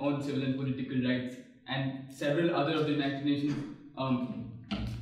on Civil and Political Rights, and several other of the United Nations um,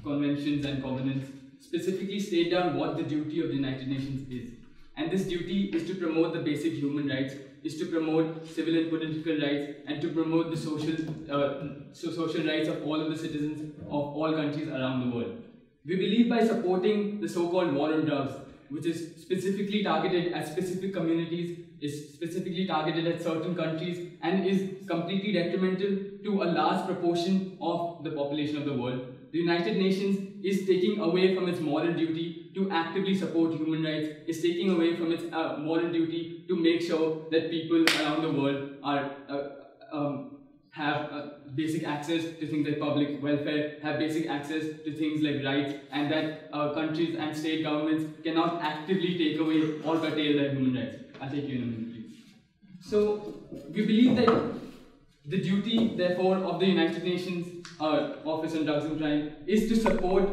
conventions and covenants specifically state down what the duty of the United Nations is. And this duty is to promote the basic human rights, is to promote civil and political rights, and to promote the social, uh, so social rights of all of the citizens of all countries around the world. We believe by supporting the so-called war on drugs, which is specifically targeted at specific communities, is specifically targeted at certain countries, and is completely detrimental to a large proportion of the population of the world. The United Nations is taking away from its moral duty to actively support human rights, is taking away from its uh, moral duty to make sure that people around the world are uh, um, have uh, basic access to things like public welfare, have basic access to things like rights, and that uh, countries and state governments cannot actively take away or curtail their human rights. I'll take you in a minute, please. So, we believe that the duty, therefore, of the United Nations uh, Office on Drugs and Crime is to support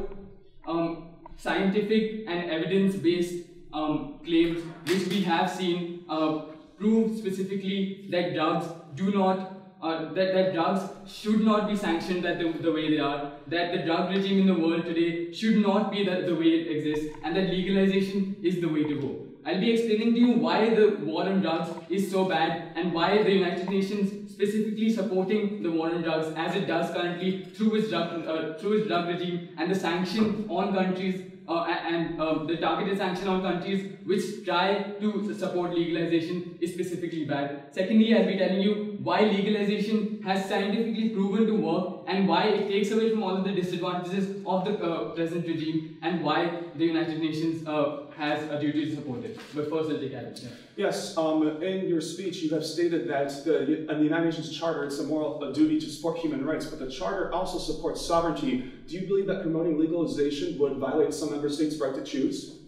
um, scientific and evidence-based um, claims, which we have seen uh, prove specifically that drugs do not uh, that, that drugs should not be sanctioned that the, the way they are, that the drug regime in the world today should not be the, the way it exists, and that legalization is the way to go. I'll be explaining to you why the war on drugs is so bad and why the United Nations specifically supporting the war on drugs as it does currently through its drug, uh, through its drug regime and the sanction on countries uh, and um, the targeted sanction on countries which try to support legalization is specifically bad. Secondly, I'll be telling you why legalization has scientifically proven to work and why it takes away from all of the disadvantages of the uh, present regime and why the United Nations uh, has a duty to support it. But first, I'll take. Yes, um, in your speech, you have stated that the, in the United Nations Charter, it's a moral a duty to support human rights, but the Charter also supports sovereignty. Do you believe that promoting legalization would violate some member states' right to choose?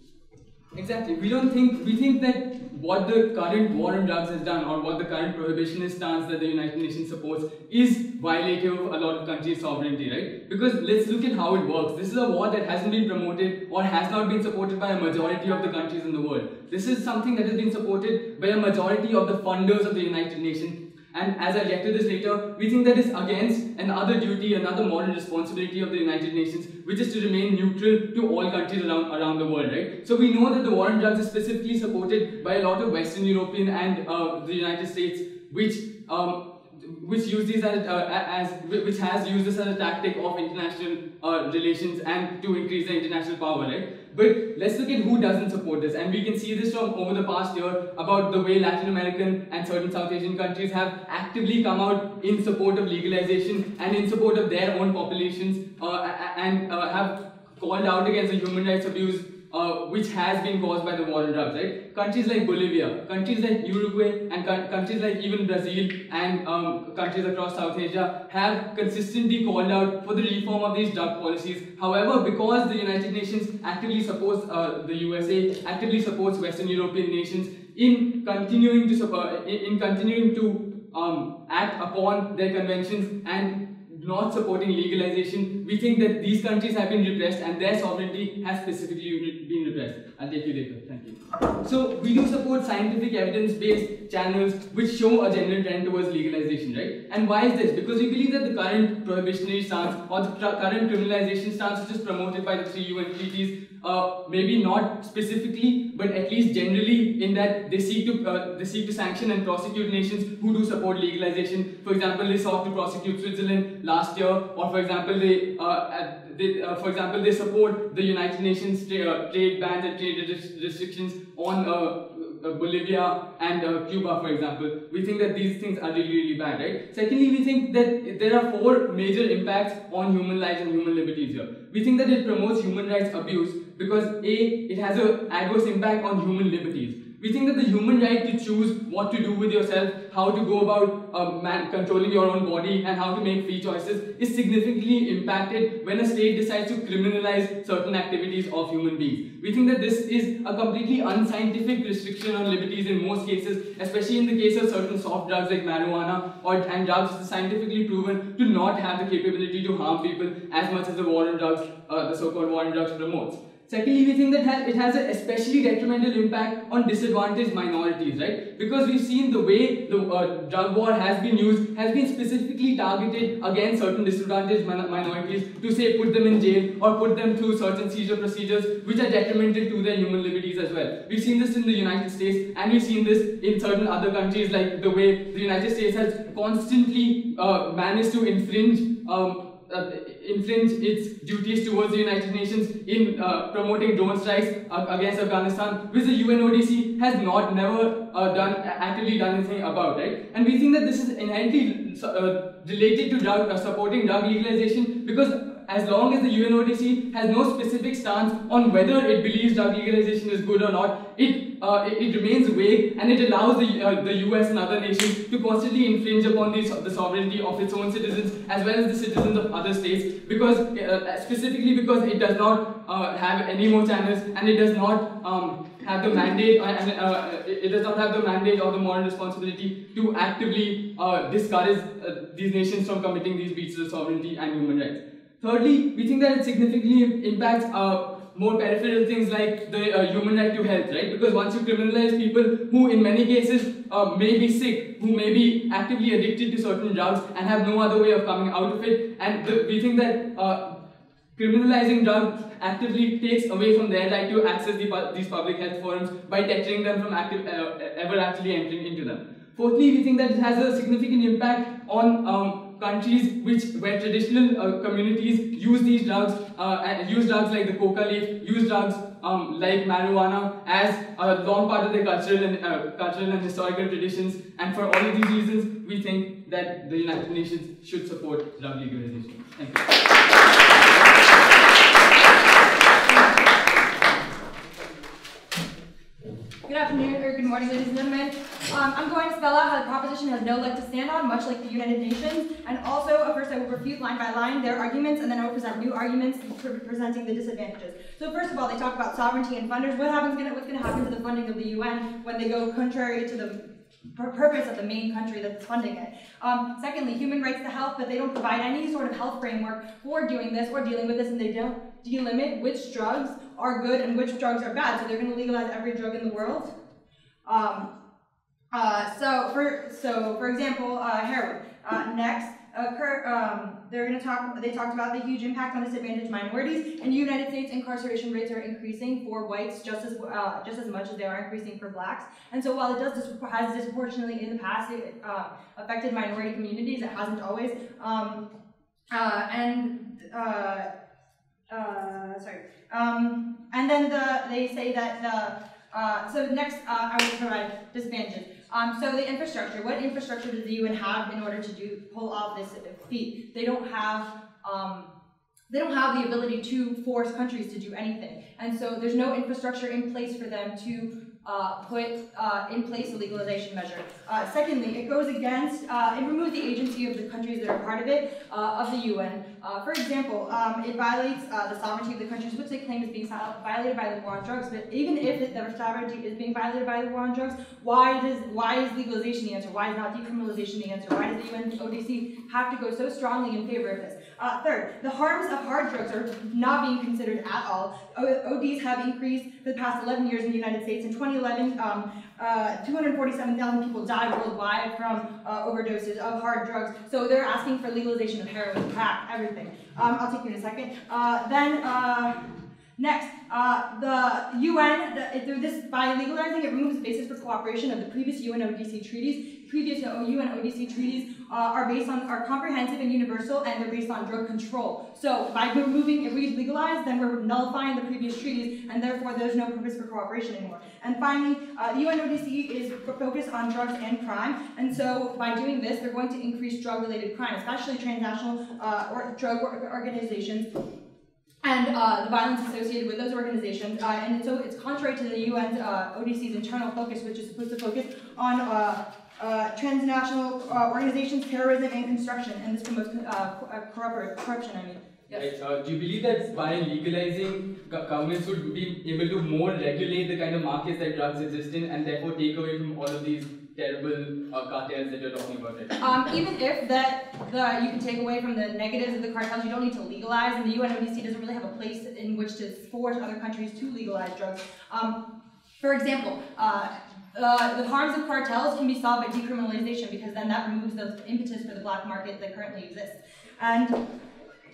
Exactly. We don't think, we think that what the current war on drugs has done or what the current prohibitionist stance that the United Nations supports is violative of a lot of countries' sovereignty, right? Because let's look at how it works. This is a war that hasn't been promoted or has not been supported by a majority of the countries in the world. This is something that has been supported by a majority of the funders of the United Nations and as I'll get to this later, we think that is against another duty, another moral responsibility of the United Nations, which is to remain neutral to all countries around, around the world, right? So we know that the war on drugs is specifically supported by a lot of Western European and uh, the United States, which um, which use these as, uh, as, which has used this as a tactic of international uh, relations and to increase the international power, right? But let's look at who doesn't support this. And we can see this from over the past year about the way Latin American and certain South Asian countries have actively come out in support of legalization and in support of their own populations uh, and uh, have called out against the human rights abuse uh, which has been caused by the war on drugs, right? Countries like Bolivia, countries like Uruguay, and countries like even Brazil and um, countries across South Asia have consistently called out for the reform of these drug policies. However, because the United Nations actively supports uh, the USA, actively supports Western European nations in continuing to support, in, in continuing to um, act upon their conventions and not supporting legalization, we think that these countries have been repressed and their sovereignty has specifically been repressed. I'll take you later. Thank you. So we do support scientific evidence-based channels which show a general trend towards legalization, right? And why is this? Because we believe that the current prohibitionary stance or the current criminalization stance which is promoted by the three UN treaties, uh, maybe not specifically, but at least generally in that they seek to uh, they seek to sanction and prosecute nations who do support legalization. For example, they sought to prosecute Switzerland last year, or for example, they, uh, they uh, for example they support the United Nations tra uh, trade bans and trade restrictions on uh, uh, Bolivia and uh, Cuba, for example, we think that these things are really, really bad, right? Secondly, we think that there are four major impacts on human lives and human liberties here. We think that it promotes human rights abuse because A, it has an adverse impact on human liberties. We think that the human right to choose what to do with yourself, how to go about man, controlling your own body and how to make free choices is significantly impacted when a state decides to criminalize certain activities of human beings. We think that this is a completely unscientific restriction on liberties in most cases, especially in the case of certain soft drugs like marijuana or and drugs scientifically proven to not have the capability to harm people as much as the war on drugs, uh, the so-called war on drugs promotes. Secondly, we think that it has an especially detrimental impact on disadvantaged minorities, right? Because we've seen the way the uh, drug war has been used, has been specifically targeted against certain disadvantaged min minorities to say put them in jail or put them through certain seizure procedures which are detrimental to their human liberties as well. We've seen this in the United States and we've seen this in certain other countries like the way the United States has constantly uh, managed to infringe um, uh, infringe its duties towards the United Nations in uh, promoting drone strikes uh, against Afghanistan, which the UNODC has not never uh, done actively done anything about, right? And we think that this is inherently uh, related to drug uh, supporting drug legalization because as long as the UNODC has no specific stance on whether it believes drug legalization is good or not, it, uh, it, it, remains vague and it allows the, uh, the US and other nations to constantly infringe upon the, the sovereignty of its own citizens as well as the citizens of other states because uh, specifically because it does not uh, have any more channels and it does not um, have the mandate uh, and uh, it does not have the mandate or the moral responsibility to actively discourage these nations from committing these breaches of sovereignty and human rights. Thirdly, we think that it significantly impacts uh, more peripheral things like the uh, human right to health, right? Because once you criminalize people who in many cases uh, may be sick, who may be actively addicted to certain drugs and have no other way of coming out of it, and the, we think that uh, criminalizing drugs actively takes away from their right to access the, these public health forums by deterring them from active, uh, ever actually entering into them. Fourthly, we think that it has a significant impact on um, countries which where traditional uh, communities use these drugs, uh, use drugs like the coca leaf, use drugs um, like marijuana as a long part of their cultural and uh, cultural and historical traditions. And for all of these reasons, we think that the United Nations should support drug legalization. Thank you. Good afternoon, or good morning, ladies and gentlemen. Um, I'm going to spell out how the proposition has no leg to stand on, much like the United Nations, and also, uh, first I will refute line by line their arguments, and then I will present new arguments presenting the disadvantages. So first of all, they talk about sovereignty and funders. What happens? Gonna, what's going to happen to the funding of the UN when they go contrary to the purpose of the main country that's funding it. Um, secondly, human rights to health, but they don't provide any sort of health framework for doing this or dealing with this, and they don't delimit which drugs are good and which drugs are bad. So they're going to legalize every drug in the world. Um, uh, so for so for example, uh, heroin. Uh, next, um, they're going to talk. They talked about the huge impact on disadvantaged minorities. In the United States, incarceration rates are increasing for whites just as uh, just as much as they are increasing for blacks. And so, while it does dis has disproportionately in the past uh, affected minority communities, it hasn't always. Um, uh, and uh, uh, sorry. Um, and then the they say that the uh, so next I will provide disadvantages. Um, so the infrastructure, what infrastructure does the UN have in order to do pull off this feat? They don't have um, they don't have the ability to force countries to do anything. And so there's no infrastructure in place for them to uh, put uh, in place a legalization measure. Uh, secondly, it goes against, uh, it removes the agency of the countries that are part of it, uh, of the UN. Uh, for example, um, it violates the sovereignty of the countries which they claim is being violated by the war on drugs, but even if their sovereignty is being violated by the war on drugs, why does why is legalization the answer? Why is not decriminalization the answer? Why does the UN ODC have to go so strongly in favor of this? Third, the harms of hard drugs are not being considered at all. ODs have increased for the past 11 years in the United States. In 2011, um, uh, 247,000 people died worldwide from uh, overdoses of hard drugs. So they're asking for legalization of heroin, crack, everything. Um, I'll take you in a second. Uh, then, uh, next, uh, the UN, the, through this, by legalizing, it removes the basis for cooperation of the previous UNODC treaties previous O.U. and ODC treaties uh, are based on are comprehensive and universal, and they're based on drug control. So by removing, if we legalize, then we're nullifying the previous treaties, and therefore there's no purpose for cooperation anymore. And finally, uh, the UN ODC is focused on drugs and crime, and so by doing this, they're going to increase drug-related crime, especially transnational uh, or drug organizations and uh, the violence associated with those organizations. Uh, and so it's contrary to the UN uh, ODC's internal focus, which is supposed to focus on uh, transnational uh, organizations, terrorism, and construction, and this promotes uh, uh corruption, I mean. Yes. Right, uh, do you believe that by legalizing, governments would be able to more regulate the kind of markets that drugs exist in, and therefore take away from all of these terrible uh, cartels that you're talking about? Right? Um, even if that the you can take away from the negatives of the cartels, you don't need to legalize, and the UNODC doesn't really have a place in which to force other countries to legalize drugs. Um, for example, uh, uh, the harms of cartels can be solved by decriminalization because then that removes the impetus for the black market that currently exists. And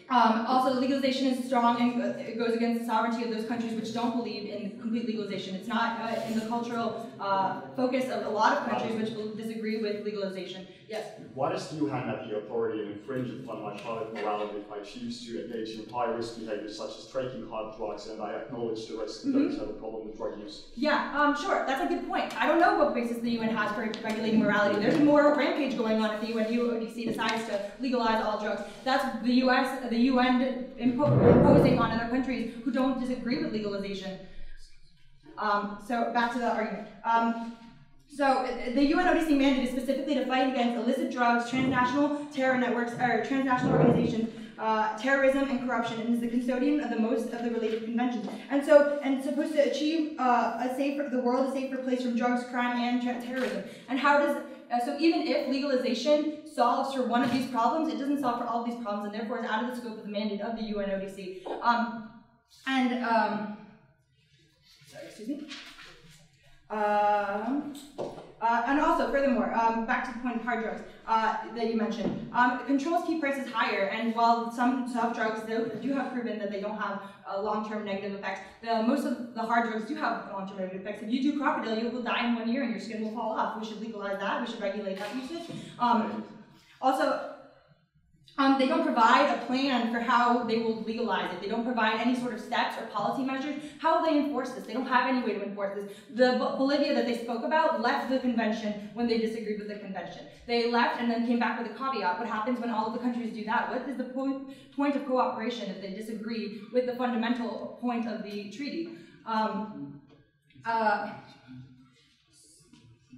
um, also, legalization is strong and it goes against the sovereignty of those countries which don't believe in complete legalization. It's not uh, in the cultural uh, focus of a lot of countries which disagree with legalization. Yes. Why does the UN have the authority and infringe upon my private morality if I choose to engage in high-risk behaviors such as taking hard drugs and I acknowledge the risk and don't have a problem with drug use? Yeah, um, sure. That's a good point. I don't know what basis the UN has for regulating morality. There's a moral rampage going on if the UN UODC decides to legalize all drugs. That's the US, the UN impo- imposing on other countries who don't disagree with legalization. Um, so back to the argument. Um, so uh, the UNODC mandate is specifically to fight against illicit drugs, transnational terror networks, or transnational organizations, uh, terrorism and corruption, and is the custodian of the most of the related conventions. And so, and supposed to achieve uh, a safer, the world a safer place from drugs, crime, and ter- terrorism. And how does uh, so even if legalization solves for one of these problems, it doesn't solve for all of these problems, and therefore is out of the scope of the mandate of the UNODC. Um, and um, sorry, excuse me. Um, uh, and also, furthermore, um, back to the point of hard drugs uh, that you mentioned, um, controls keep prices higher, and while some soft drugs do, have proven that they don't have uh, long-term negative effects, the, most of the hard drugs do have long-term negative effects. If you do crocodile, you will die in one year, and your skin will fall off. We should legalize that. We should regulate that usage. Um, also, um, they don't provide a plan for how they will legalize it. They don't provide any sort of steps or policy measures. How will they enforce this? They don't have any way to enforce this. The Bo- Bolivia that they spoke about left the convention when they disagreed with the convention. They left and then came back with a caveat. What happens when all of the countries do that? What is the point, point of cooperation if they disagree with the fundamental point of the treaty? Um, uh,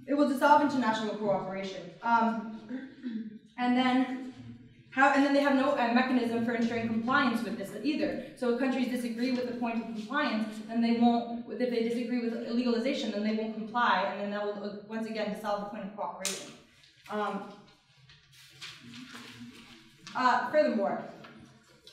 it will dissolve international cooperation. Um, and then how, and then they have no uh, mechanism for ensuring compliance with this either. So if countries disagree with the point of compliance, then they won't, if they disagree with legalization, then they won't comply, and then that will, uh, once again, dissolve the point of cooperation. Um, uh, furthermore,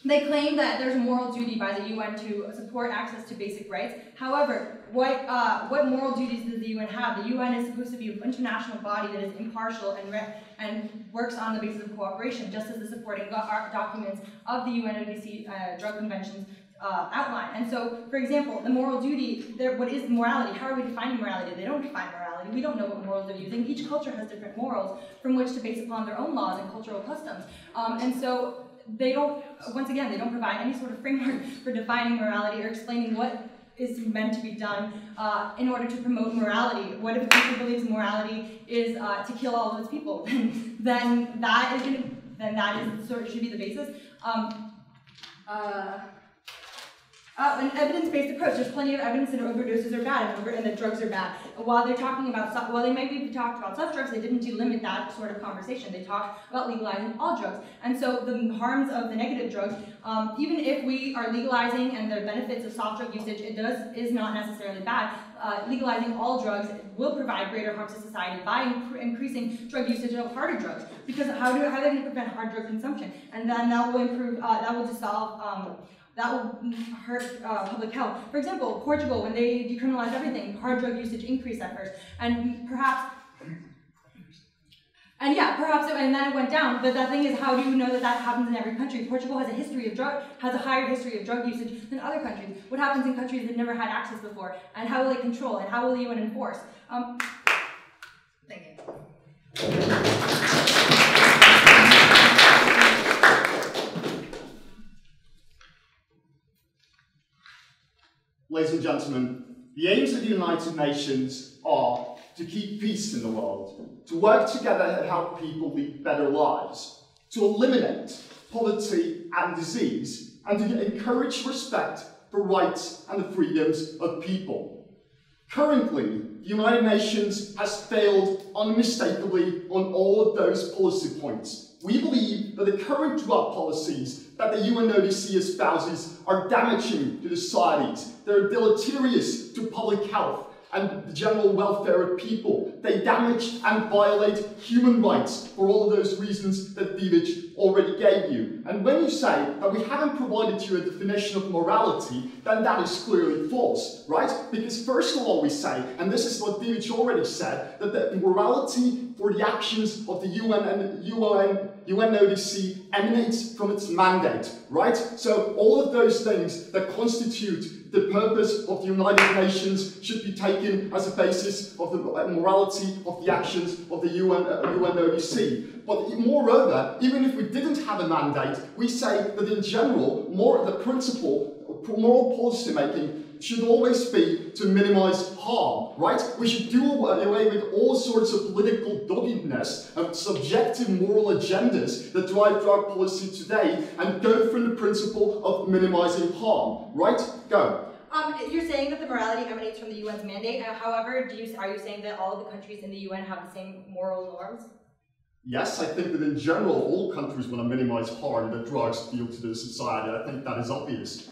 they claim that there's a moral duty by the UN to support access to basic rights. However, what uh, what moral duties does the UN have? The UN is supposed to be an international body that is impartial and and works on the basis of cooperation, just as the supporting ar- documents of the UNODC uh, drug conventions uh, outline. And so, for example, the moral duty, there, what is morality? How are we defining morality? They don't define morality. We don't know what morals they're using. Each culture has different morals from which to base upon their own laws and cultural customs. Um, and so, they don't, once again, they don't provide any sort of framework for defining morality or explaining what is meant to be done uh, in order to promote morality. What if a country believes morality is uh, to kill all of its people? then that is gonna, then that is sort of should be the basis. Um, uh, uh, an evidence-based approach. There's plenty of evidence that overdoses are bad and, over, and that drugs are bad. While they're talking about, while they maybe talked about soft drugs, they didn't delimit that sort of conversation. They talked about legalizing all drugs. And so the harms of the negative drugs, um, even if we are legalizing and the benefits of soft drug usage, it does is not necessarily bad. Uh, legalizing all drugs will provide greater harm to society by inc- increasing drug usage of harder drugs. Because how do how are they going to prevent hard drug consumption? And then that will improve. Uh, that will dissolve. Um, that will hurt uh, public health. For example, Portugal, when they decriminalized everything, hard drug usage increased at first, and perhaps, and yeah, perhaps, it, and then it went down. But the thing is, how do you know that that happens in every country? Portugal has a history of drug, has a higher history of drug usage than other countries. What happens in countries that never had access before, and how will they control, and how will UN enforce? Um, thank you. Ladies and gentlemen, the aims of the United Nations are to keep peace in the world, to work together and help people lead better lives, to eliminate poverty and disease, and to encourage respect for rights and the freedoms of people. Currently, the United Nations has failed unmistakably on all of those policy points, We believe that the current drug policies that the UNODC espouses are damaging to societies. They're deleterious to public health and the general welfare of people. They damage and violate human rights for all of those reasons that Divic already gave you. And when you say that we haven't provided you a definition of morality, then that is clearly false, right? Because first of all we say, and this is what Divic already said, that the morality for the actions of the UN and UN, UNODC emanates from its mandate, right? So all of those things that constitute the purpose of the United Nations should be taken as a basis of the morality of the actions of the UN, uh, UNODC. But moreover, even if we didn't have a mandate, we say that in general, more the principle, moral policy making should always be to minimize harm, right? We should do away with all sorts of political doggedness and subjective moral agendas that drive drug policy today and go from the principle of minimizing harm, right? Go. Um, you're saying that the morality emanates from the UN's mandate. Uh, however, do you, are you saying that all of the countries in the UN have the same moral norms? Yes, I think that in general, all countries want to minimize harm that drugs deal to the society. I think that is obvious.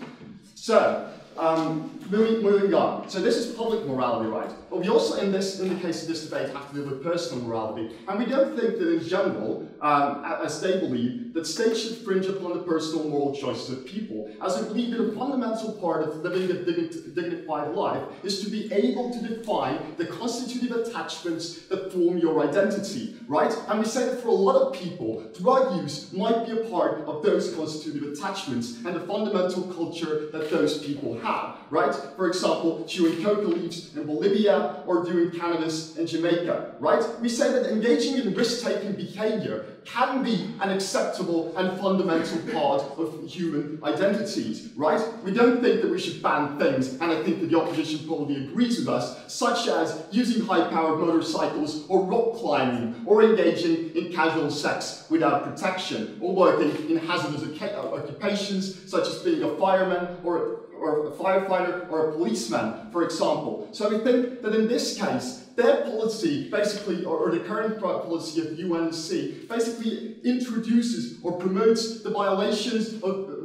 So, um, moving, moving on. So this is public morality, right? But we also, in this, in the case of this debate, have to deal with personal morality. And we don't think that in general, um, as they believe, that states should fringe upon the personal moral choices of people, as we believe that a fundamental part of living a dignified life is to be able to define the constitutive attachments that form your identity, right? And we say that for a lot of people, drug use might be a part of those constitutive attachments and the fundamental culture that those people have, right? For example, chewing coca leaves in Bolivia or doing cannabis in Jamaica, right? We say that engaging in risk-taking behavior can be an acceptable and fundamental part of human identities, right? We don't think that we should ban things, and I think that the opposition probably agrees with us, such as using high-powered motorcycles or rock climbing, or engaging in casual sex without protection, or working in hazardous occupations, such as being a fireman or or a firefighter or a policeman, for example. So we think that in this case, their policy basically, or, or the current policy of UNC, basically introduces or promotes the violations of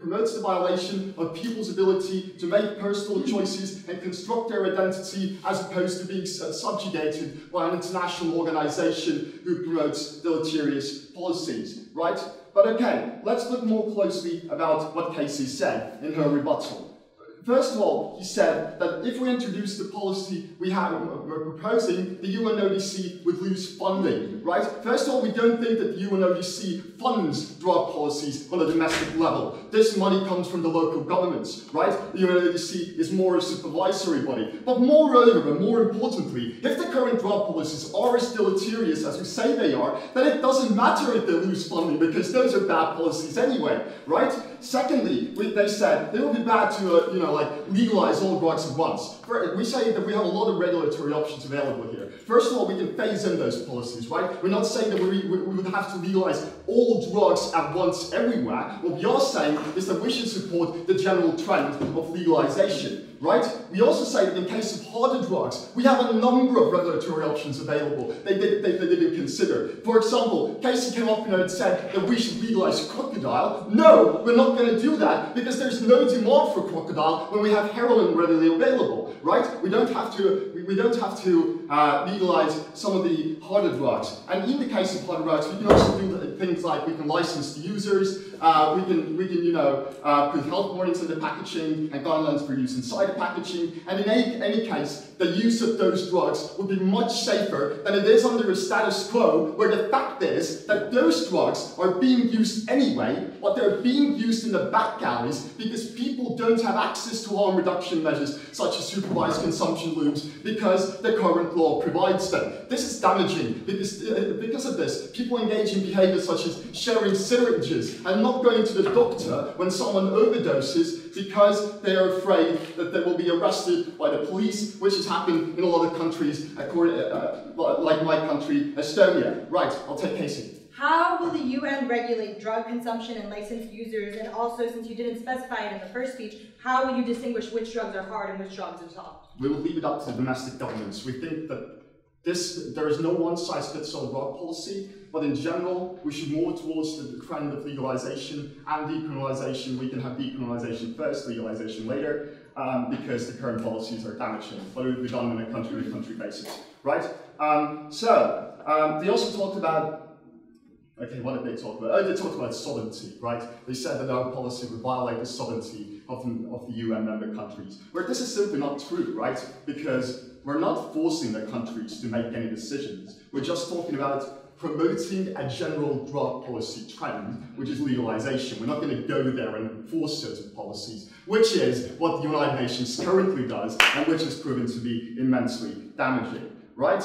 promotes the violation of people's ability to make personal choices and construct their identity as opposed to being subjugated by an international organization who promotes deleterious policies, right? But okay, let's look more closely about what Casey said in her rebuttal. First of all, he said that if we introduce the policy we have, uh, we're proposing, the UNODC would lose funding, right? First of all, we don't think that the UNODC funds drug policies on a domestic level. This money comes from the local governments, right? The UNODC is more a supervisory body. But moreover, and more importantly, if the current drug policies are as deleterious as we say they are, then it doesn't matter if they lose funding because those are bad policies anyway, right? Secondly, we, they said it would be bad to, uh, you know, like legalize all drugs at once. We say that we have a lot of regulatory options available here. First of all, we can phase in those policies, right? We're not saying that we, we, we would have to legalize all drugs at once everywhere. What we are saying is that we should support the general trend of legalization right? We also say that in case of harder drugs, we have a number of regulatory options available they, they, they, they didn't consider. For example, Casey came up and said that we should legalize crocodile. No, we're not going to do that because there's no demand for crocodile when we have heroin readily available, right? We don't have to, we, we don't have to uh, legalize some of the harder drugs. And in the case of harder drugs, we can also do things like we can license the users, uh, we can, we can, you know, uh, put health warnings in the packaging and guidelines for use inside the packaging. And in any, any case, the use of those drugs would be much safer than it is under a status quo where the fact is that those drugs are being used anyway, but they're being used in the back alleys because people don't have access to harm reduction measures such as supervised consumption loops because the current law provides them. This is damaging because, uh, because of this. People engage in behaviors such as sharing syringes and not going to the doctor when someone overdoses because they are afraid that they will be arrested by the police, which has happened in a lot of countries, uh, like my country, Estonia. Right, I'll take Casey. How will the UN regulate drug consumption and licensed users? And also, since you didn't specify it in the first speech, how will you distinguish which drugs are hard and which drugs are soft? We will leave it up to domestic governments. We think that This, there is no one-size-fits-all drug policy, but in general, we should move towards the trend of legalization and decriminalization. We can have decriminalization first, legalization later, um, because the current policies are damaging, but it would be done on a country-to-country basis, right? Um, so, um, they also talked about Okay, what did they talk about? Oh, they talked about sovereignty, right? They said that our policy would violate the sovereignty of the, of the UN member countries. Where this is simply not true, right? Because we're not forcing the countries to make any decisions. We're just talking about promoting a general drug policy trend, which is legalization. We're not going to go there and enforce certain policies, which is what the United Nations currently does, and which has proven to be immensely damaging, right?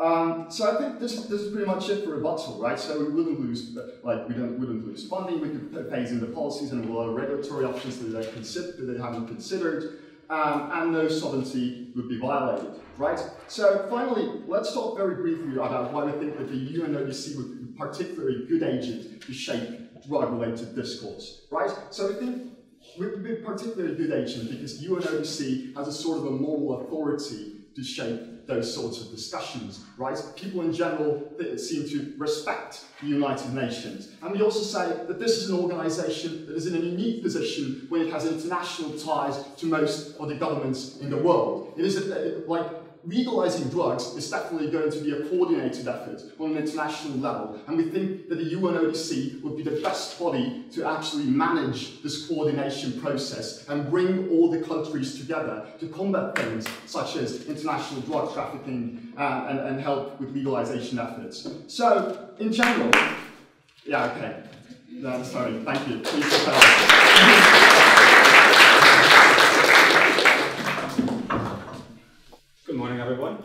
Um, so I think this, this is pretty much it for rebuttal, right? So we wouldn't lose, like, we don't, wouldn't lose funding, we could phase in the policies and a lot of regulatory options that they, consider, that they haven't considered, um, and no sovereignty would be violated, right? So finally, let's talk very briefly about why we think that the UNODC would be particularly good agent to shape drug-related discourse, right? So we think we would be particularly good agent because UNODC has a sort of a moral authority to shape those sorts of discussions, right? People in general seem to respect the United Nations. And we also say that this is an organization that is in a unique position when it has international ties to most of the governments in the world. It is a, like legalizing drugs is definitely going to be a coordinated effort on an international level. And we think that the UNODC would be the best body to actually manage this coordination process and bring all the countries together to combat things such as international drug trafficking uh, and, and help with legalization efforts. So, in general, yeah, okay. No, sorry, thank you. Please everyone.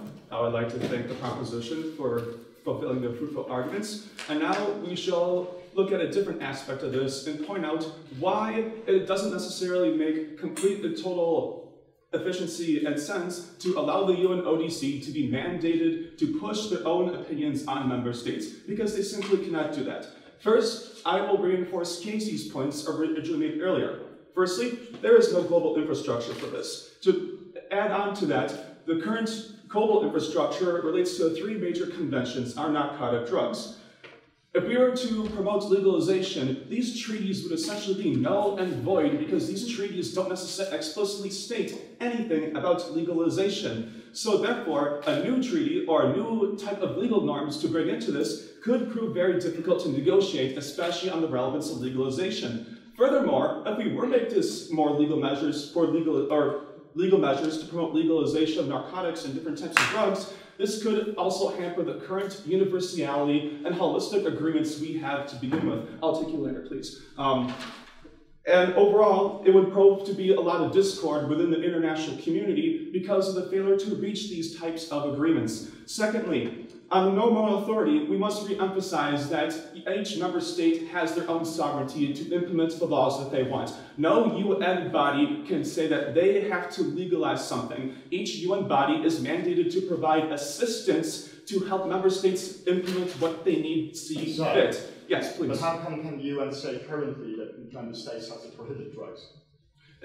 I would like to thank the proposition for fulfilling the fruitful arguments. And now we shall look at a different aspect of this and point out why it doesn't necessarily make complete and total efficiency and sense to allow the UNODC to be mandated to push their own opinions on member states, because they simply cannot do that. First, I will reinforce Casey's points originally made earlier. Firstly, there is no global infrastructure for this. To add on to that, the current global infrastructure relates to three major conventions on narcotic drugs. If we were to promote legalization, these treaties would essentially be null and void because these treaties don't necessarily explicitly state anything about legalization. So therefore, a new treaty or a new type of legal norms to bring into this could prove very difficult to negotiate, especially on the relevance of legalization. Furthermore, if we were to make this more legal measures for legal or legal measures to promote legalization of narcotics and different types of drugs, this could also hamper the current universality and holistic agreements we have to begin with. I'll take you later, please. Um, and overall, it would prove to be a lot of discord within the international community because of the failure to reach these types of agreements. Secondly, on the no moral authority, we must re-emphasize that each member state has their own sovereignty to implement the laws that they want. No UN body can say that they have to legalize something. Each UN body is mandated to provide assistance to help member states implement what they need to see fit. Yes, please. But how come can the UN say currently that member states have to prohibit drugs?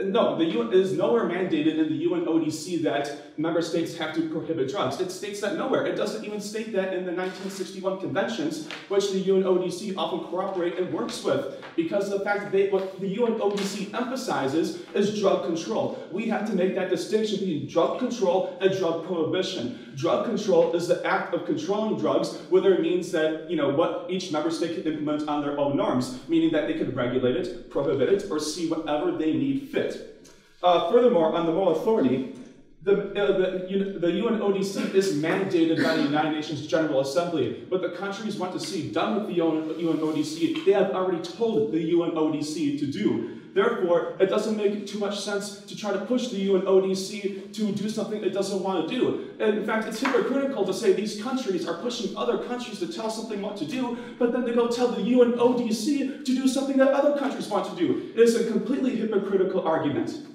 No, the UN is nowhere mandated in the UNODC that member states have to prohibit drugs. It states that nowhere. It doesn't even state that in the 1961 conventions, which the UNODC often cooperate and works with, because of the fact that they, what the UNODC emphasizes is drug control. We have to make that distinction between drug control and drug prohibition. Drug control is the act of controlling drugs, whether it means that, you know, what each member state can implement on their own norms, meaning that they could regulate it, prohibit it, or see whatever they need fit. Uh, furthermore, on the moral authority, the, uh, the, the UNODC is mandated by the United Nations General Assembly. but the countries want to see done with the UNODC, they have already told the UNODC to do. Therefore, it doesn't make too much sense to try to push the UNODC to do something it doesn't want to do. And in fact, it's hypocritical to say these countries are pushing other countries to tell something what to do, but then they go tell the UNODC to do something that other countries want to do. It is a completely hypocritical argument.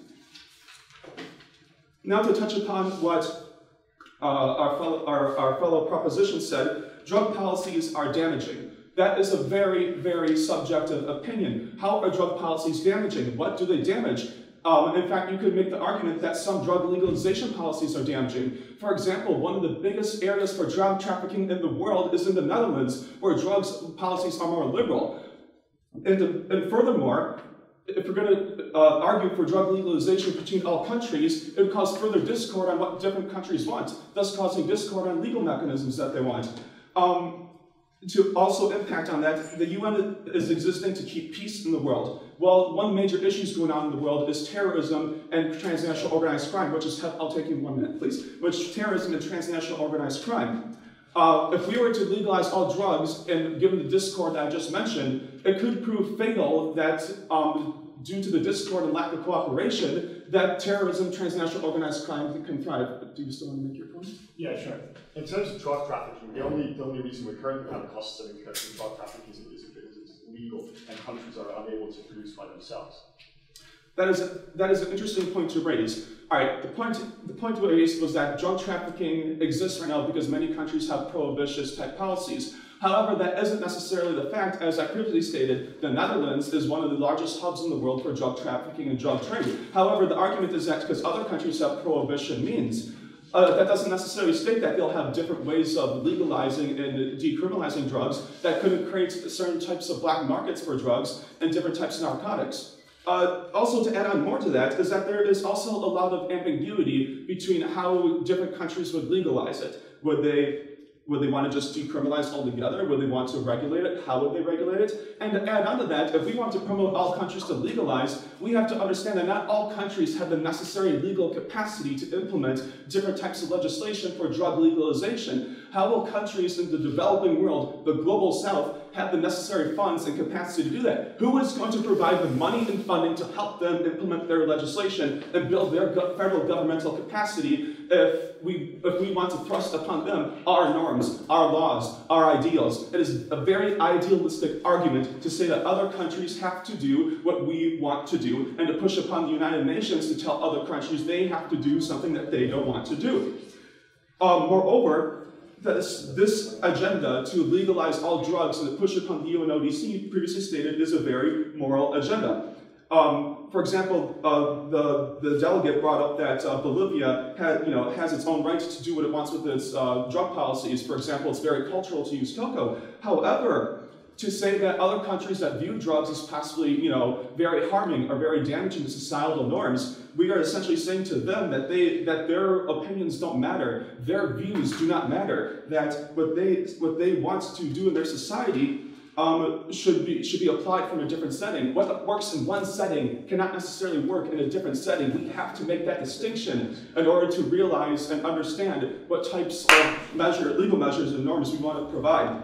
Now to touch upon what uh, our, fellow, our, our fellow proposition said, drug policies are damaging. That is a very, very subjective opinion. How are drug policies damaging? What do they damage? Um, in fact, you could make the argument that some drug legalization policies are damaging. For example, one of the biggest areas for drug trafficking in the world is in the Netherlands, where drugs policies are more liberal. And, and furthermore, if we're going to uh, argue for drug legalization between all countries, it would cause further discord on what different countries want, thus causing discord on legal mechanisms that they want. Um, to also impact on that, the UN is existing to keep peace in the world. Well, one major issue going on in the world is terrorism and transnational organized crime, which is, I'll take you one minute, please, which terrorism and transnational organized crime. Uh, if we were to legalize all drugs, and given the discord that I just mentioned, it could prove fatal that um, due to the discord and lack of cooperation, that terrorism, transnational organized crime can thrive. Do you still want to make your point? Yeah, sure. In terms of drug trafficking, the only, the only reason we currently have a cost of drug trafficking is because it's illegal and countries are unable to produce by themselves. That is, that is an interesting point to raise. All right, the point, the point raised was that drug trafficking exists right now because many countries have prohibitionist type policies. However, that isn't necessarily the fact. As I previously stated, the Netherlands is one of the largest hubs in the world for drug trafficking and drug trade. However, the argument is that because other countries have prohibition means, uh, that doesn't necessarily state that they'll have different ways of legalizing and decriminalizing drugs that could create certain types of black markets for drugs and different types of narcotics. Uh, also, to add on more to that, is that there is also a lot of ambiguity between how different countries would legalize it. Would they would they want to just decriminalize altogether? Would they want to regulate it? How would they regulate it? And to add on to that, if we want to promote all countries to legalize, we have to understand that not all countries have the necessary legal capacity to implement different types of legislation for drug legalization. How will countries in the developing world, the global south, have the necessary funds and capacity to do that? Who is going to provide the money and funding to help them implement their legislation and build their federal governmental capacity if we, if we want to thrust upon them our norms, our laws, our ideals. It is a very idealistic argument to say that other countries have to do what we want to do and to push upon the United Nations to tell other countries they have to do something that they don't want to do. Um, moreover, this, this agenda to legalize all drugs and to push upon the UNODC previously stated is a very moral agenda. Um, for example, uh, the, the delegate brought up that uh, Bolivia had, you know, has its own right to do what it wants with its uh, drug policies. For example, it's very cultural to use cocoa. However, to say that other countries that view drugs as possibly, you know, very harming or very damaging to societal norms, we are essentially saying to them that they that their opinions don't matter, their views do not matter, that what they what they want to do in their society um, should, be, should be applied from a different setting. What works in one setting cannot necessarily work in a different setting. We have to make that distinction in order to realize and understand what types of measure, legal measures and norms we want to provide.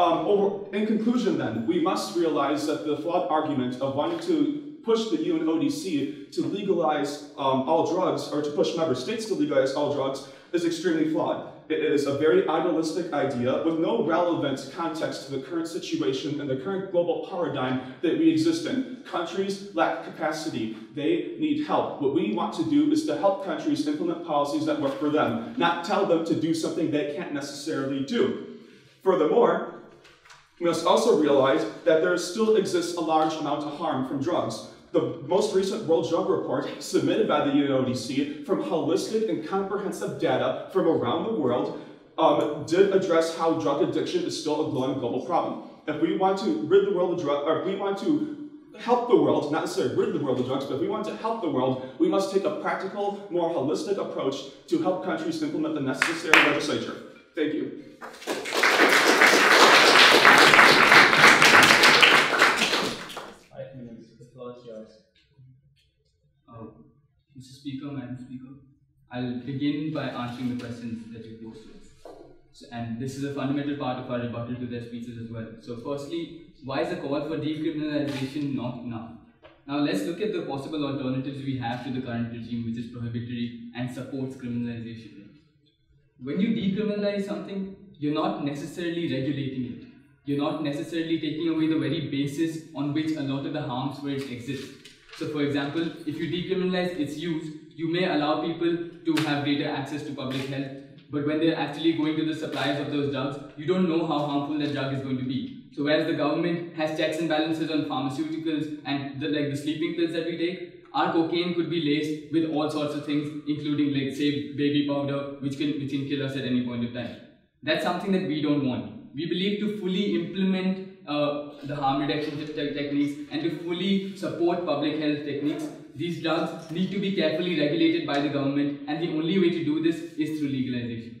Um, over, in conclusion then, we must realize that the flawed argument of wanting to push the UNODC to legalize um, all drugs, or to push member states to legalize all drugs, is extremely flawed. It is a very idealistic idea with no relevant context to the current situation and the current global paradigm that we exist in. Countries lack capacity. They need help. What we want to do is to help countries implement policies that work for them, not tell them to do something they can't necessarily do. Furthermore, we must also realize that there still exists a large amount of harm from drugs. The most recent World Drug Report submitted by the UNODC from holistic and comprehensive data from around the world um, did address how drug addiction is still a growing global problem. If we want to rid the world of drugs, or if we want to help the world, not necessarily rid the world of drugs, but if we want to help the world, we must take a practical, more holistic approach to help countries implement the necessary legislature. Thank you. Oh, Mr. Speaker, Madam Speaker, I'll begin by answering the questions that you posed. So, and this is a fundamental part of our rebuttal to their speeches as well. So firstly, why is the call for decriminalization not enough? Now let's look at the possible alternatives we have to the current regime which is prohibitory and supports criminalization. When you decriminalize something, you're not necessarily regulating it. You're not necessarily taking away the very basis on which a lot of the harms it exist. So for example, if you decriminalize its use, you may allow people to have greater access to public health, but when they're actually going to the suppliers of those drugs, you don't know how harmful that drug is going to be. So whereas the government has checks and balances on pharmaceuticals and the, like the sleeping pills that we take, our cocaine could be laced with all sorts of things, including like say baby powder, which can which can kill us at any point of time. That's something that we don't want. We believe to fully implement uh, the harm reduction techniques and to fully support public health techniques, these drugs need to be carefully regulated by the government, and the only way to do this is through legalization.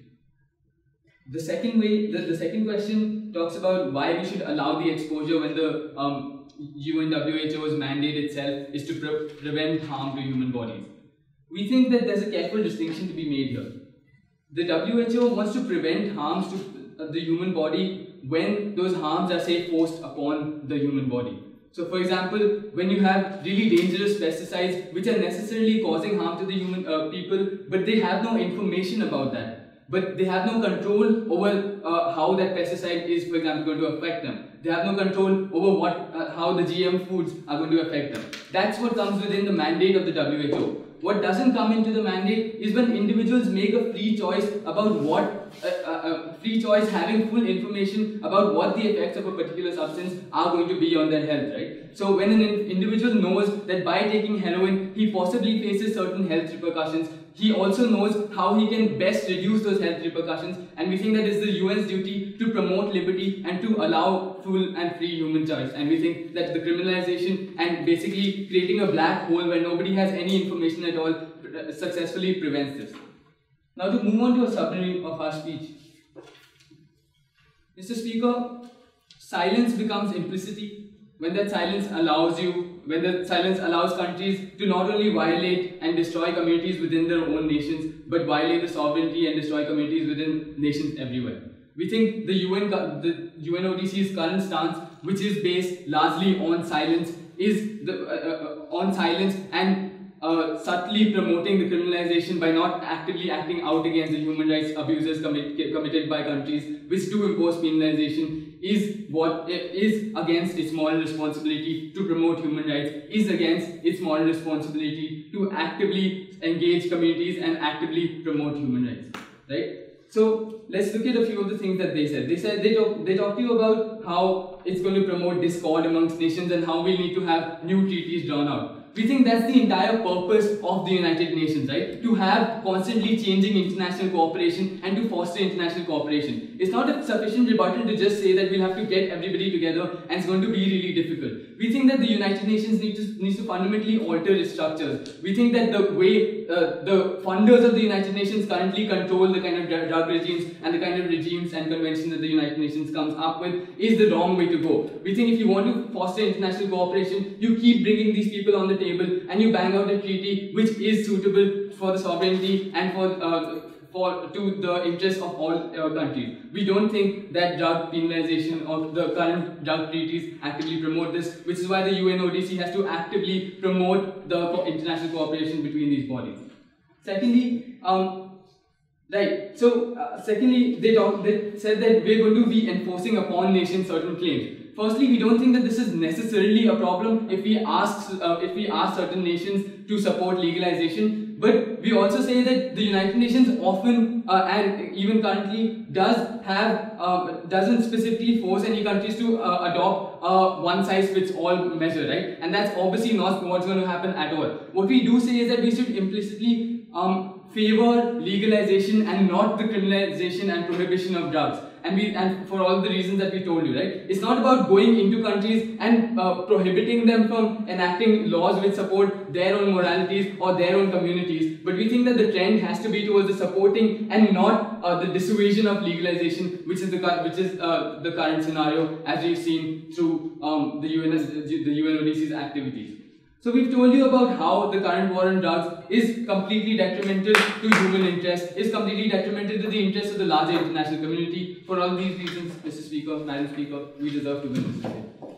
The second way, the, the second question talks about why we should allow the exposure when the um, UN WHO's mandate itself is to pre- prevent harm to human bodies. We think that there's a careful distinction to be made here. The WHO wants to prevent harms to the human body when those harms are, say, forced upon the human body. So, for example, when you have really dangerous pesticides which are necessarily causing harm to the human uh, people, but they have no information about that but they have no control over uh, how that pesticide is, for example, going to affect them. They have no control over what, uh, how the GM foods are going to affect them. That's what comes within the mandate of the WHO. What doesn't come into the mandate is when individuals make a free choice about what, uh, uh, uh, free choice having full information about what the effects of a particular substance are going to be on their health, right? So when an individual knows that by taking heroin, he possibly faces certain health repercussions, he also knows how he can best reduce those health repercussions, and we think that it's the UN's duty to promote liberty and to allow full and free human choice. And we think that the criminalization and basically creating a black hole where nobody has any information at all uh, successfully prevents this. Now, to move on to a summary of our speech. Mr. Speaker, silence becomes implicity when that silence allows you, when the silence allows countries to not only violate and destroy communities within their own nations, but violate the sovereignty and destroy communities within nations everywhere. We think the UN, the UNODC's current stance, which is based largely on silence, is the, uh, uh, on silence and uh, subtly promoting the criminalization by not actively acting out against the human rights abuses commit, committed by countries which do impose penalization is what is against its moral responsibility to promote human rights is against its moral responsibility to actively engage communities and actively promote human rights right so let's look at a few of the things that they said. They said they talk, they talked to you about how it's going to promote discord amongst nations and how we need to have new treaties drawn out. We think that's the entire purpose of the United Nations, right? To have constantly changing international cooperation and to foster international cooperation. It's not a sufficient rebuttal to just say that we'll have to get everybody together and it's going to be really difficult. We think that the United Nations to, needs to fundamentally alter its structures. We think that the way uh, the funders of the United Nations currently control the kind of drug regimes and the kind of regimes and conventions that the United Nations comes up with is the wrong way to go. We think if you want to foster international cooperation, you keep bringing these people on the table and you bang out a treaty which is suitable for the sovereignty and for uh, for to the interests of all uh, countries. We don't think that drug penalization of the current drug treaties actively promote this, which is why the UNODC has to actively promote the international cooperation between these bodies. Secondly, um, right. So, uh, secondly, they talk, they said that we're going to be enforcing upon nations certain claims. Firstly, we don't think that this is necessarily a problem if we ask uh, if we ask certain nations to support legalization. But we also say that the United Nations often uh, and even currently does have uh, doesn't specifically force any countries to uh, adopt a one size fits all measure, right? And that's obviously not what's going to happen at all. What we do say is that we should implicitly um, favor legalization and not the criminalization and prohibition of drugs and we and for all the reasons that we told you right? It's not about going into countries and uh, prohibiting them from enacting laws which support their own moralities or their own communities. But we think that the trend has to be towards the supporting and not uh, the dissuasion of legalization which is the which is uh, the current scenario as we've seen through um, the UN the UNODC's activities so we've told you about how the current war on drugs is completely detrimental to human interests, is completely detrimental to the interests of the larger international community. For all these reasons, Mr. Speaker, Madam Speaker, we deserve to win this debate.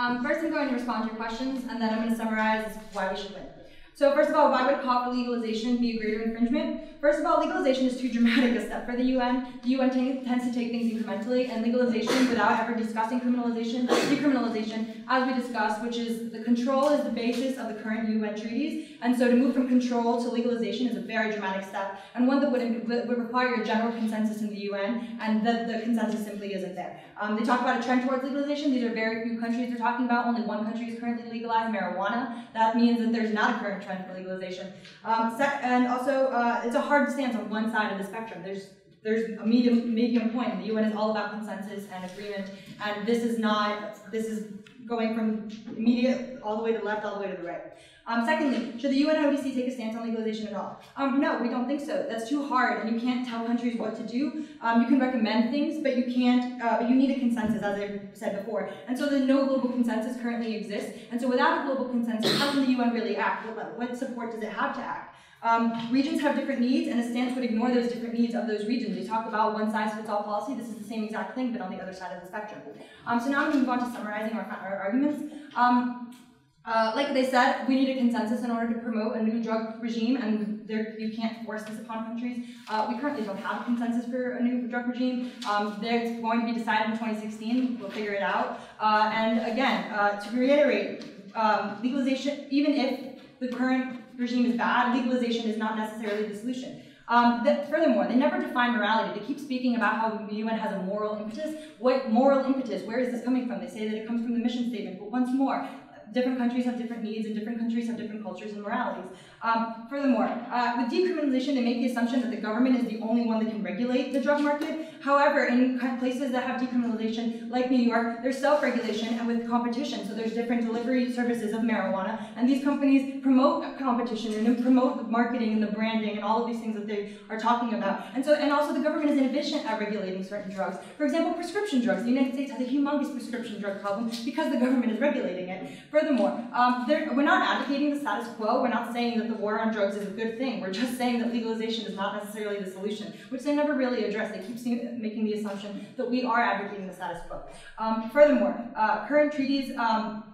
Um, first, I'm going to respond to your questions, and then I'm going to summarize why we should win. So, first of all, why would for legalization be a greater infringement? First of all, legalization is too dramatic a step for the UN. The UN tends to take things incrementally, and legalization without ever discussing criminalization, decriminalization, as we discussed, which is the control is the basis of the current UN treaties, and so to move from control to legalization is a very dramatic step, and one that would, would require a general consensus in the UN, and that the consensus simply isn't there. Um, they talk about a trend towards legalization. These are very few countries they're talking about. Only one country is currently legalized marijuana. That means that there's not a current trend for legalization. Um, and also, uh, it's a hard stance on one side of the spectrum. There's there's a medium medium point. The UN is all about consensus and agreement, and this is not. This is going from immediate all the way to the left, all the way to the right. Um, secondly, should the UNODC take a stance on legalization at all? Um, no, we don't think so. That's too hard, and you can't tell countries what to do. Um, you can recommend things, but you can't. Uh, but you need a consensus, as I said before. And so the no global consensus currently exists. And so without a global consensus, how can the UN really act? What, what support does it have to act? Um, regions have different needs, and a stance would ignore those different needs of those regions. We talk about one size fits all policy. This is the same exact thing, but on the other side of the spectrum. Um, so now I'm going to move on to summarizing our, our arguments. Um, uh, like they said, we need a consensus in order to promote a new drug regime, and there, you can't force this upon countries. Uh, we currently don't have a consensus for a new drug regime. Um, it's going to be decided in 2016. We'll figure it out. Uh, and again, uh, to reiterate, um, legalization, even if the current regime is bad, legalization is not necessarily the solution. Um, furthermore, they never define morality. They keep speaking about how the UN has a moral impetus. What moral impetus? Where is this coming from? They say that it comes from the mission statement. But once more, different countries have different needs and different countries have different cultures and moralities. Um, furthermore, uh, with decriminalization, they make the assumption that the government is the only one that can regulate the drug market. However, in places that have decriminalization, like New York, there's self-regulation and with competition. So there's different delivery services of marijuana, and these companies promote competition and promote the marketing and the branding and all of these things that they are talking about. And so, and also the government is inefficient at regulating certain drugs. For example, prescription drugs. The United States has a humongous prescription drug problem because the government is regulating it. Furthermore, um, we're not advocating the status quo. We're not saying that the war on drugs is a good thing. We're just saying that legalization is not necessarily the solution, which they never really address. They keep making the assumption that we are advocating the status quo. Um, furthermore, uh, current treaties um,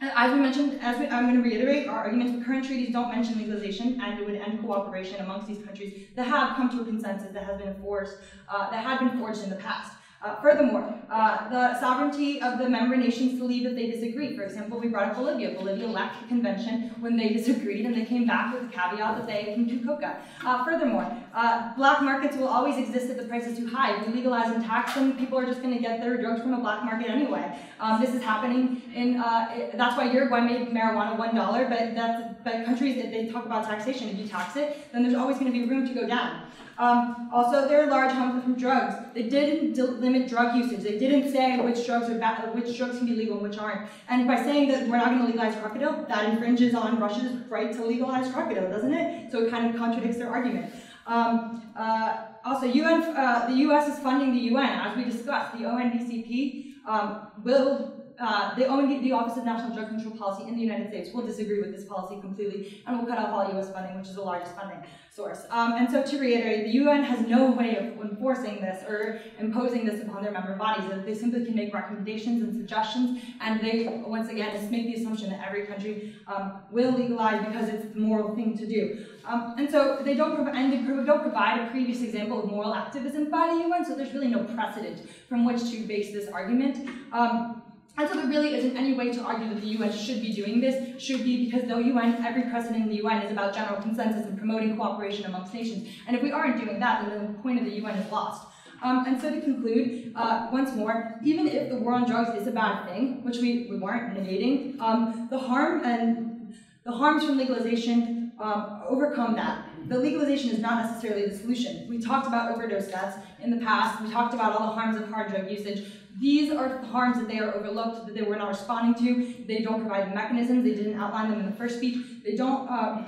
as we mentioned, as we, I'm going to reiterate, our arguments current treaties don't mention legalization, and it would end cooperation amongst these countries that have come to a consensus that has been forced, uh, that had been forged in the past. Uh, furthermore, uh, the sovereignty of the member nations to leave if they disagree. For example, we brought up Bolivia. Bolivia left the convention when they disagreed, and they came back with the caveat that they can do coca. Uh, furthermore, uh, black markets will always exist if the price is too high. If we legalize and tax them, people are just going to get their drugs from a black market anyway. Um, this is happening in. Uh, it, that's why Uruguay made marijuana one dollar, but that's but countries if they talk about taxation, if you tax it, then there's always going to be room to go down. Um, also, there are large harms from drugs. They didn't limit drug usage. They didn't say which drugs are bad, which drugs can be legal and which aren't. And by saying that we're not going to legalize crocodile, that infringes on Russia's right to legalize crocodile, doesn't it? So it kind of contradicts their argument. Um, uh, also, UN, uh, the U.S. is funding the UN, as we discussed. The ONDCP um, will uh, the, the Office of National Drug Control Policy in the United States will disagree with this policy completely and will cut off all U.S. funding, which is the largest funding source. Um, and so to reiterate, the UN has no way of enforcing this or imposing this upon their member bodies. They simply can make recommendations and suggestions, and they, once again, just make the assumption that every country um, will legalize because it's the moral thing to do. Um, and so they don't, prov- and they don't provide a previous example of moral activism by the UN, so there's really no precedent from which to base this argument. Um, and so there really isn't any way to argue that the UN should be doing this, should be because the UN, every precedent in the UN is about general consensus and promoting cooperation amongst nations. And if we aren't doing that, then the point of the UN is lost. Um, and so to conclude, uh, once more, even if the war on drugs is a bad thing, which we, we weren't negating, um, the harm and the harms from legalization um, overcome that. The legalization is not necessarily the solution. We talked about overdose deaths in the past. We talked about all the harms of hard drug usage. These are harms that they are overlooked, that they were not responding to. They don't provide mechanisms. They didn't outline them in the first speech. They don't. Uh,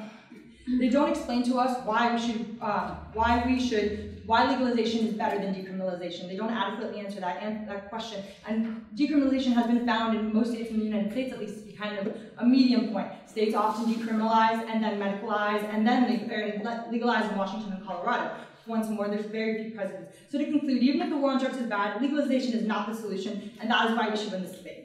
they don't explain to us why we should. Uh, why we should. Why legalization is better than decriminalization. They don't adequately answer that, that question. And decriminalization has been found in most states in the United States, at least, to be kind of a medium point. States often decriminalize and then medicalize and then they legalize in Washington and Colorado once more, there's very few precedents. So to conclude, even if the war on drugs is bad, legalization is not the solution, and that is why we should win this debate.